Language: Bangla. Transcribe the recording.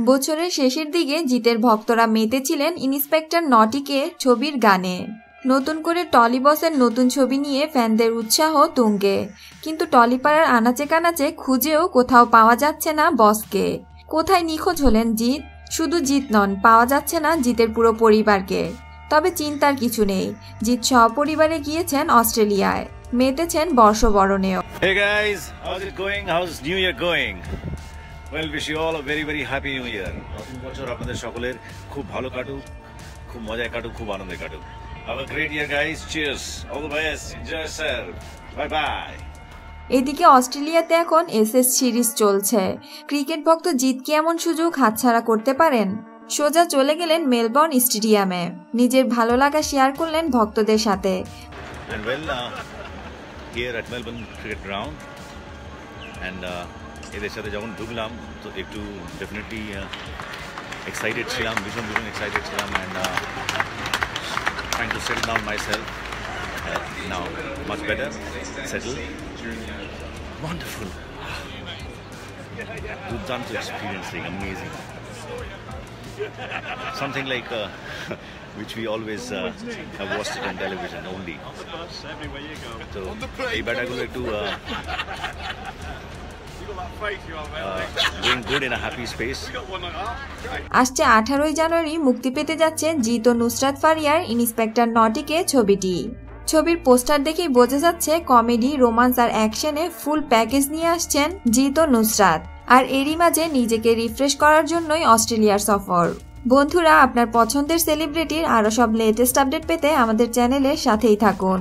বছরের শেষের দিকে জিতের ভক্তরা মেতেছিলেন ইন্সপেক্টর নটিকে ছবির গানে। নতুন করে টলি বসের নতুন ছবি নিয়ে ফ্যানদের উৎসাহ তুঙ্গে। কিন্তু টলিপাড়ার আনাচে কানাচে খুঁজেও কোথাও পাওয়া যাচ্ছে না বসকে। কোথায় নিখোঁজ হলেন জিৎ? শুধু জিৎ নন পাওয়া যাচ্ছে না জিতের পুরো পরিবারকে। তবে চিন্তার কিছু নেই জিৎ সপরিবারে গিয়েছেন অস্ট্রেলিয়ায়। মেতেছেন বর্ষবরণেও। Hey guys, how's it going? How's New Year going? Well wish you all very very happy new year নতুন বছর আপনাদের সকলের খুব ভালো কাটুক খুব মজায় কাটুক খুব আনন্দে কাটুক। এদিকে অস্ট্রেলিয়াতে এখন এস এস সিরিজ চলছে। ক্রিকেট ভক্ত জিতকে এমন সুযোগ হাতছাড়া করতে পারেন? সোজা চলে গেলেন মেলবর্ন স্টেডিয়ামে। নিজের ভালো লাগা শেয়ার করলেন ভক্তদের সাথে। uh, এদের সাথে যখন ঢুকলাম তো একটু ডেফিনেটলি এক্সাইটেড ছিলাম ভীষণ ভীষণ এক্সাইটেড ছিলাম and trying to settle down myself uh, now much better settle wonderful দুর্দান্ত experiencing amazing something like uh, which we always uh, have watched it on television only তো এই ব্যাটাগুলো একটু আসছে আঠারোই জানুয়ারি মুক্তি পেতে যাচ্ছে জিত ও নুসরাত ফারিয়ার ইন্সপেক্টর নটিকে ছবিটি। ছবির পোস্টার দেখেই বোঝা যাচ্ছে কমেডি রোমান্স আর অ্যাকশনে ফুল প্যাকেজ নিয়ে আসছেন জিত ও নুসরাত। আর এরই মাঝে নিজেকে রিফ্রেশ করার জন্যই অস্ট্রেলিয়ার সফর। বন্ধুরা আপনার পছন্দের সেলিব্রিটির আরও সব লেটেস্ট আপডেট পেতে আমাদের চ্যানেলের সাথেই থাকুন।